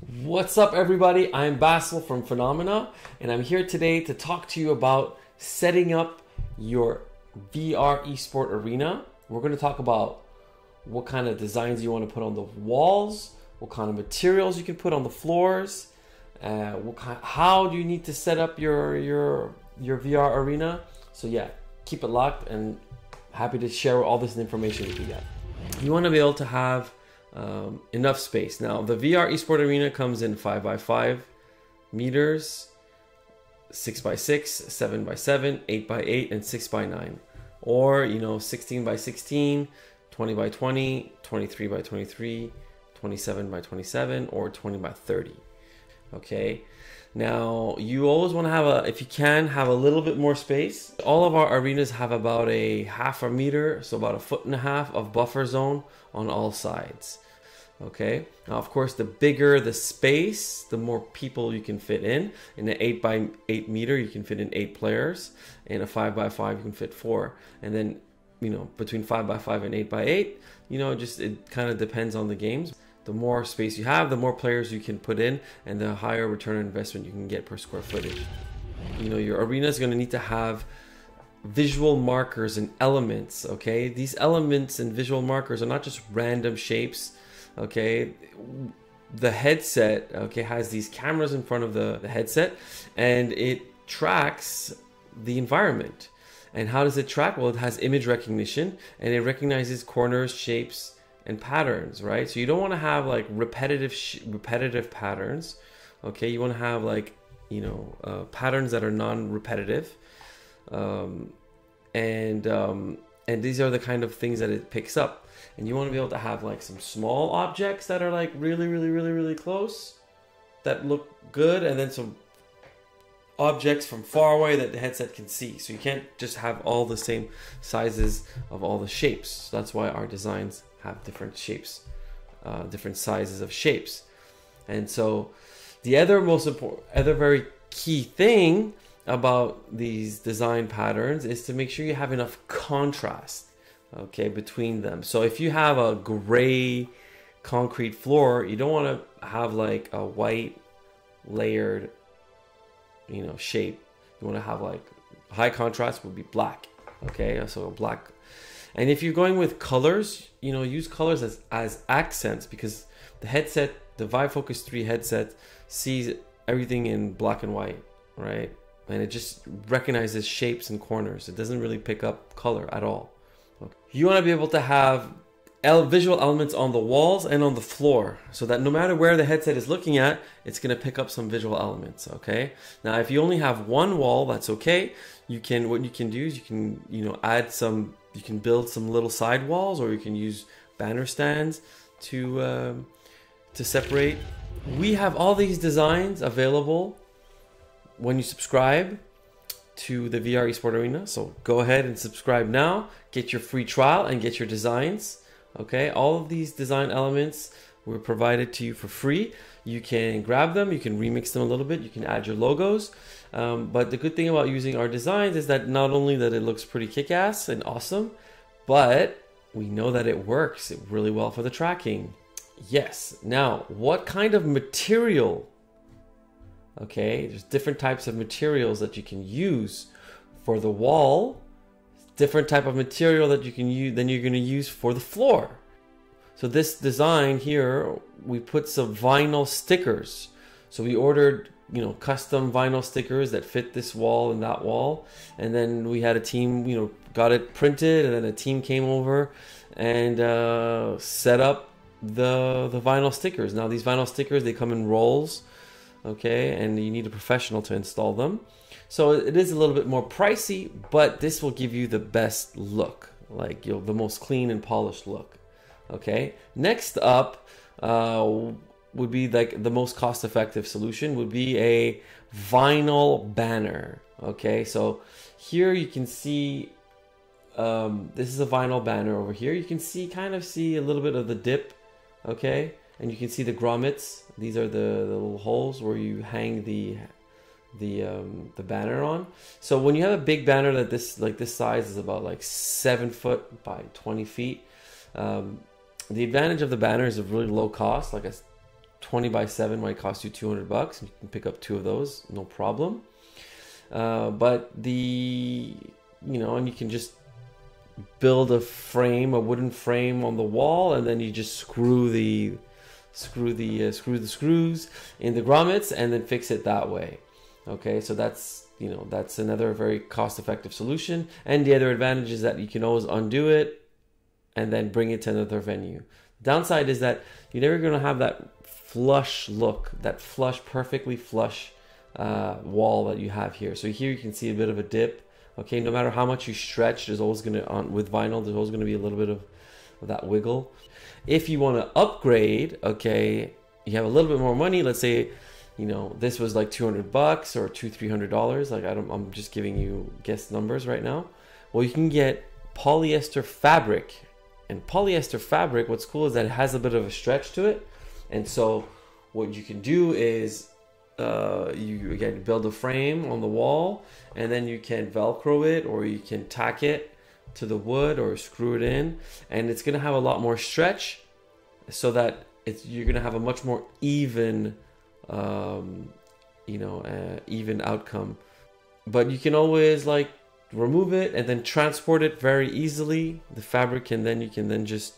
What's up, everybody? I'm Bassil from Phenomena, and I'm here today to talk to you about setting up your VR esport arena. We're going to talk about what kind of designs you want to put on the walls, what kind of materials you can put on the floors, uh, what kind, how do you need to set up your your your VR arena. So yeah, keep it locked, and happy to share all this information with you guys. You want to be able to have um, enough space. Now, the VR Esport Arena comes in 5x5 meters, 6x6, 7x7, 8x8, and 6x9. Or, you know, 16x16, 20x20, 23x23, 27x27, or 20x30. Okay. Now, you always want to have a, if you can, have a little bit more space. All of our arenas have about a half a meter, so about a foot and a half of buffer zone on all sides. Okay. Now, of course, the bigger the space, the more people you can fit in. In an 8 by 8 meter, you can fit in 8 players. In a 5 by 5, you can fit 4. And then, you know, between 5 by 5 and 8 by 8, you know, just it kind of depends on the games the more space you have, the more players you can put in, and the higher return on investment you can get per square footage. You know, your arena is going to need to have visual markers and elements, okay? These elements and visual markers are not just random shapes, okay? The headset, okay, has these cameras in front of the, the headset and it tracks the environment. And how does it track? Well, it has image recognition and it recognizes corners, shapes, and patterns, right? So you don't want to have like repetitive repetitive patterns. Okay, you want to have like you know uh, patterns that are non-repetitive, um, and um, and these are the kind of things that it picks up. And you want to be able to have like some small objects that are like really, really, really, really close, that look good, and then some objects from far away that the headset can see. So you can't just have all the same sizes of all the shapes. So that's why our designs have different shapes, uh, different sizes of shapes. And so the other most important, other very key thing about these design patterns is to make sure you have enough contrast, okay, between them. So if you have a gray concrete floor, you don't want to have like a white layered, you know, shape. You want to have like high contrast would be black, okay, so black and if you're going with colors, you know, use colors as, as accents because the headset, the Vive Focus 3 headset, sees everything in black and white, right? And it just recognizes shapes and corners. It doesn't really pick up color at all. You want to be able to have visual elements on the walls and on the floor so that no matter where the headset is looking at, it's going to pick up some visual elements, okay? Now, if you only have one wall, that's okay. You can, what you can do is you can, you know, add some you can build some little side walls or you can use banner stands to um, to separate we have all these designs available when you subscribe to the VR Esport Arena. So go ahead and subscribe now, get your free trial and get your designs. Okay, all of these design elements were provided to you for free. You can grab them, you can remix them a little bit, you can add your logos. Um, but the good thing about using our designs is that not only that it looks pretty kick-ass and awesome, but we know that it works really well for the tracking. Yes. Now, what kind of material? Okay, there's different types of materials that you can use for the wall. Different type of material that you can use than you're going to use for the floor. So this design here, we put some vinyl stickers. So we ordered, you know, custom vinyl stickers that fit this wall and that wall. And then we had a team, you know, got it printed and then a team came over and uh, set up the the vinyl stickers. Now these vinyl stickers, they come in rolls, okay? And you need a professional to install them. So it is a little bit more pricey, but this will give you the best look, like you know, the most clean and polished look. Okay. Next up uh, would be like the most cost-effective solution would be a vinyl banner. Okay. So here you can see um, this is a vinyl banner over here. You can see kind of see a little bit of the dip. Okay. And you can see the grommets. These are the, the little holes where you hang the the um, the banner on. So when you have a big banner that this like this size is about like seven foot by 20 feet, um, the advantage of the banner is a really low cost, like a 20 by 7 might cost you 200 bucks. You can pick up two of those, no problem. Uh, but the, you know, and you can just build a frame, a wooden frame on the wall, and then you just screw the, screw the, uh, screw the screws in the grommets, and then fix it that way. Okay, so that's you know that's another very cost-effective solution. And the other advantage is that you can always undo it and then bring it to another venue. Downside is that you're never going to have that flush look, that flush, perfectly flush uh, wall that you have here. So here you can see a bit of a dip. Okay, no matter how much you stretch, there's always going to on with vinyl. There's always going to be a little bit of that wiggle. If you want to upgrade, okay, you have a little bit more money. Let's say, you know, this was like 200 bucks or two, three hundred dollars. Like I don't, I'm just giving you guess numbers right now. Well, you can get polyester fabric and polyester fabric, what's cool is that it has a bit of a stretch to it. And so what you can do is uh, you again build a frame on the wall and then you can velcro it or you can tack it to the wood or screw it in and it's going to have a lot more stretch so that it's you're going to have a much more even um, you know uh, even outcome. But you can always like remove it and then transport it very easily. The fabric and then you can then just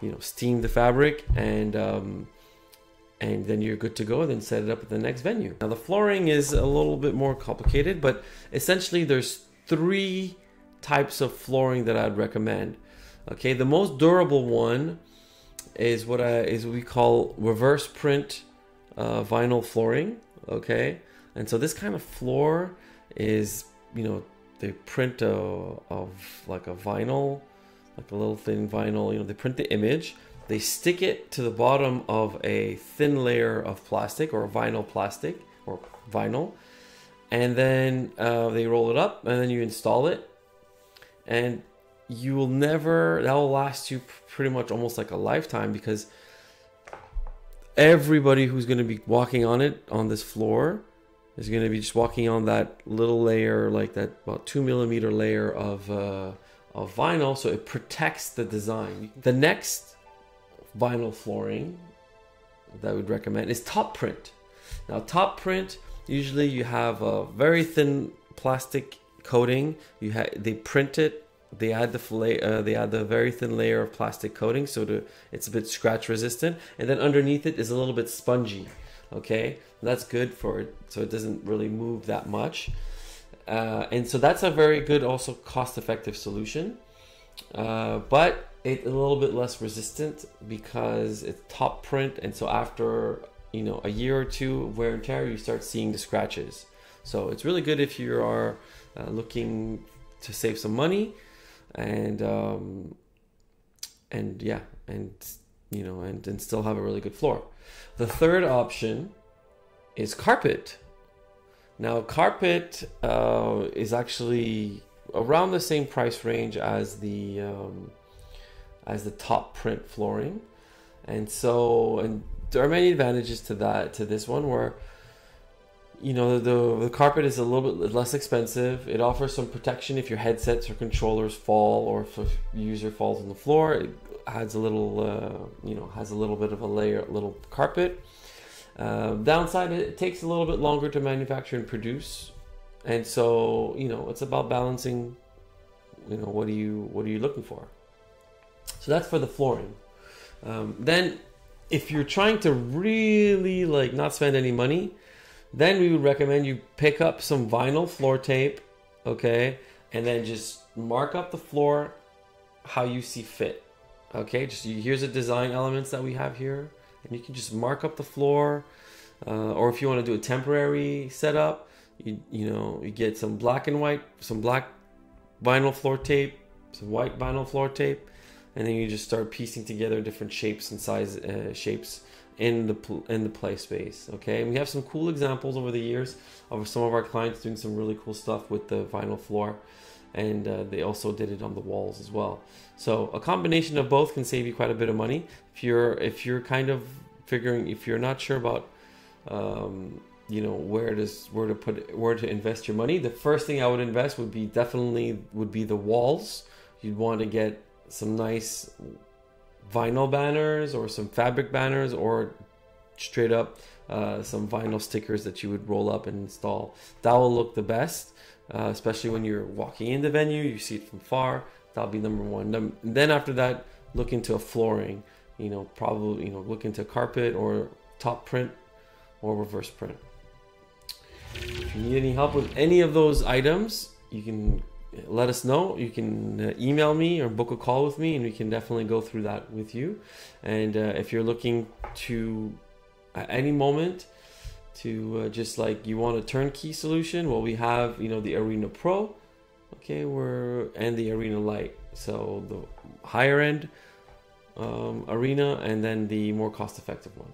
you know steam the fabric and um, and then you're good to go then set it up at the next venue. Now the flooring is a little bit more complicated but essentially there's three types of flooring that i'd recommend okay the most durable one is what I, is what we call reverse print uh, vinyl flooring okay and so this kind of floor is you know they print a, of like a vinyl, like a little thin vinyl. You know, they print the image, they stick it to the bottom of a thin layer of plastic or vinyl plastic or vinyl, and then uh, they roll it up, and then you install it, and you will never. That will last you pretty much almost like a lifetime because everybody who's going to be walking on it on this floor is going to be just walking on that little layer, like that about two millimeter layer of uh, of vinyl, so it protects the design. The next vinyl flooring that I would recommend is top print. Now, top print usually you have a very thin plastic coating. You have they print it. They add the fillet, uh, they add the very thin layer of plastic coating so to, it's a bit scratch resistant, and then underneath it is a little bit spongy okay that's good for it so it doesn't really move that much uh, and so that's a very good also cost effective solution uh, but it's a little bit less resistant because it's top print and so after you know a year or two wear and tear you start seeing the scratches so it's really good if you are uh, looking to save some money and um, and yeah and you know and, and still have a really good floor the third option is carpet. Now, carpet uh, is actually around the same price range as the um, as the top print flooring, and so and there are many advantages to that to this one where you know the the carpet is a little bit less expensive. It offers some protection if your headsets or controllers fall or if a user falls on the floor. It adds a little, uh, you know, has a little bit of a layer, little carpet. Uh, downside, it takes a little bit longer to manufacture and produce, and so you know it's about balancing. You know, what are you what are you looking for? So that's for the flooring. Um, then, if you're trying to really like not spend any money, then we would recommend you pick up some vinyl floor tape, okay, and then just mark up the floor how you see fit. Okay, just here's the design elements that we have here, and you can just mark up the floor, uh, or if you want to do a temporary setup, you you know you get some black and white, some black vinyl floor tape, some white vinyl floor tape, and then you just start piecing together different shapes and size uh, shapes in the in the play space. Okay, and we have some cool examples over the years of some of our clients doing some really cool stuff with the vinyl floor and uh, they also did it on the walls as well. So a combination of both can save you quite a bit of money. If you're if you're kind of figuring if you're not sure about um, you know where to where to put where to invest your money, the first thing I would invest would be definitely would be the walls. You'd want to get some nice vinyl banners or some fabric banners or straight up uh, some vinyl stickers that you would roll up and install. That will look the best, uh, especially when you're walking in the venue. You see it from far. That'll be number one. Num- then after that, look into a flooring. You know, probably you know look into carpet or top print or reverse print. If you need any help with any of those items, you can let us know. You can uh, email me or book a call with me, and we can definitely go through that with you. And uh, if you're looking to, at any moment, to uh, just like you want a turnkey solution, well, we have you know the Arena Pro, okay, we're and the Arena Lite. So the higher end um, Arena, and then the more cost-effective one.